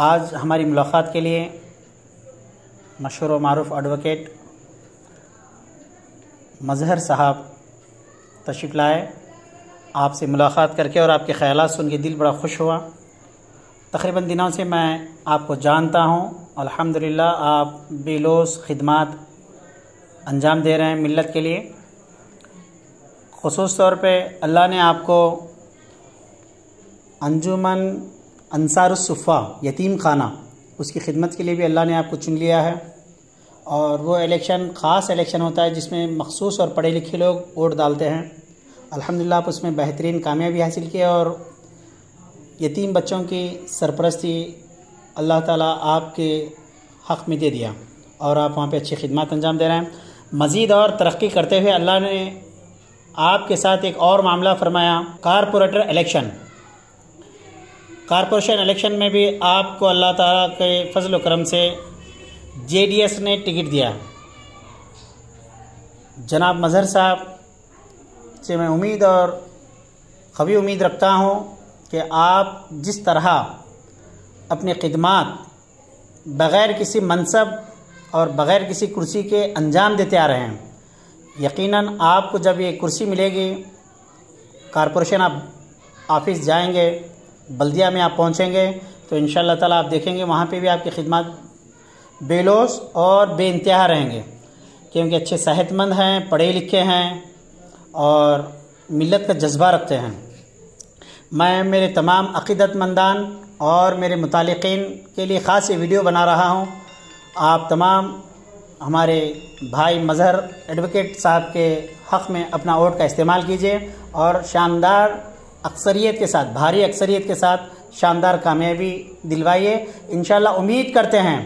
आज हमारी मुलाकात के लिए मशहूर मरूफ एडवोकेट मज़हर साहब तशरीफ़ लाए। आपसे मुलाकात करके और आपके ख्याल सुन के दिल बड़ा खुश हुआ। तकरीबन दिनों से मैं आपको जानता हूँ। अल्हम्दुलिल्लाह, आप बेलोस खिदमत अंजाम दे रहे हैं मिलत के लिए। खसूस तौर पे अल्लाह ने आपको अंजुमन अंसारसफ़ा यतीम खाना, उसकी खिदमत के लिए भी अल्लाह ने आपको चुन लिया है। और वो इलेक्शन ख़ास इलेक्शन होता है जिसमें मखसूस और पढ़े लिखे लोग वोट डालते हैं। अल्हम्दुलिल्लाह, आप उसमें बेहतरीन कामयाबी हासिल की और यतीम बच्चों की सरपरस्ती अल्लाह ताला आपके हक़ में दे दिया। और आप वहाँ पे अच्छी खिदमत अंजाम दे रहे हैं। मज़ीद और तरक्की करते हुए अल्लाह ने आपके साथ एक और मामला फरमाया, कारपोरेटर इलेक्शन कारपोरेशन इलेक्शन में भी आपको अल्लाह ताला के फजल करम से जेडीएस ने टिकट दिया। जनाब मज़हर साहब, से मैं उम्मीद और कभी उम्मीद रखता हूँ कि आप जिस तरह अपनी खिदमत बग़ैर किसी मनसब और बग़ैर किसी कुर्सी के अंजाम देते आ रहे हैं। यकीनन आपको जब ये कुर्सी मिलेगी, कारपोरेशन आप ऑफ़िस जाएँगे बल्दिया में आप पहुँचेंगे तो इन ताला आप देखेंगे, वहाँ पे भी आपकी खिदमत बेलोस और बेानतहा रहेंगे। क्योंकि अच्छे सेहतमंद हैं पढ़े लिखे हैं और मिलत का जज्बा रखते हैं। मैं, मेरे तमाम अकीदतमंदान और मेरे मुतलकिन के लिए ख़ास ये वीडियो बना रहा हूँ। आप तमाम हमारे भाई मज़हर एडवोकेट साहब के हक़ में अपना वोट का इस्तेमाल कीजिए और शानदार अक्सरियत के साथ, भारी अक्सरियत के साथ शानदार कामयाबी दिलवाइए इन उम्मीद करते हैं,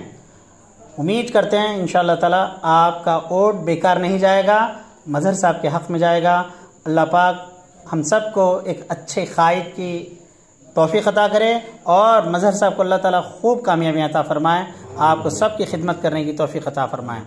उम्मीद करते हैं इन ताला आपका वोट बेकार नहीं जाएगा, मज़हर साहब के हक़ में जाएगा। अल्लाह पाक हम सबको एक अच्छे कायद की तोफ़ी अता करे और मज़हर साहब को अल्लाह ताला खूब कामयाबी अता फ़रमाए। आपको सब की खिदमत करने की तोफ़ी अता फ़रमाएँ।